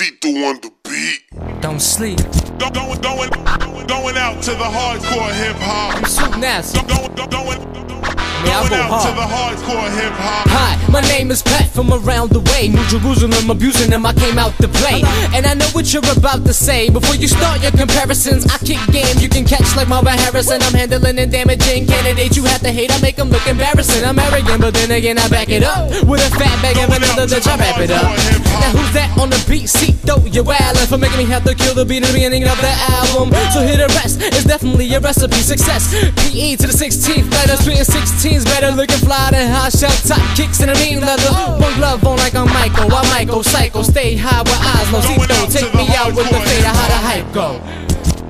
Through on the beat. Don't sleep. Go- Going, going, going out to the hardcore hip hop. Soup nasty. Going, going, going, going go out to the hardcore hip hop. Hi, my name is Pat from around the way. New Jerusalem, abusing them, I came out to play. And I know what you're about to say. Before you start your comparisons, I kick game. You can catch like Marvin Harrison. I'm handling and damaging candidates. You have to hate, I make them look embarrassing. I'm arrogant, but then again, I back it up. With a fat bag of another that I wrap it up. Now who's that on the beat? See, though, you're wildin' for making me have to kill the beat at the beginning of the album. So hit the rest, it's definitely a recipe. Success. PE to the 16th, letter, spitting 16s, better looking fly than high shell top kicks and a mean leather. One glove on like I'm Michael, I might go psycho, stay high with eyes, no see though. Take me out with the fade, how the hype go.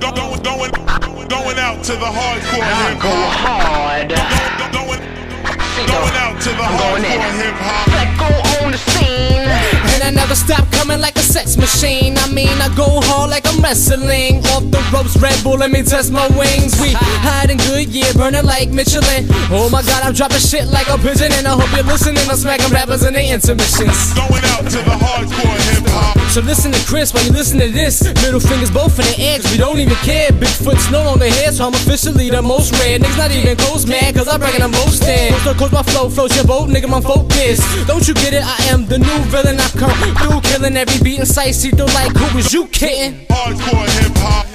Go- Going, going, going out to the hardcore I hip go hard. Go- Going, going out to the I'm going in. hardcore hip hop. Let go on the scene. And I never stop coming like a sex machine. I mean, I go hard like I'm wrestling. Off the ropes, Red Bull, let me test my wings. We hiding good, yeah, burning like Michelin. Oh my god, I'm dropping shit like a pigeon. And I hope you're listening. I'm smacking rappers in the intermissions. Going out to the. So listen to Chris while you listen to this. Middle fingers both in the air, we don't even care. Bigfoot's no longer here, so I'm officially the most rare. Niggas not even close, man, cause I'm bringing the most in. Coast to my flow floats your boat, nigga, my focus. Don't you get it? I am the new villain. I come through, killing every beat in sight. See through like, who was you kidding? Hardcore. Hip hop.